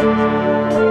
Música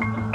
Bye.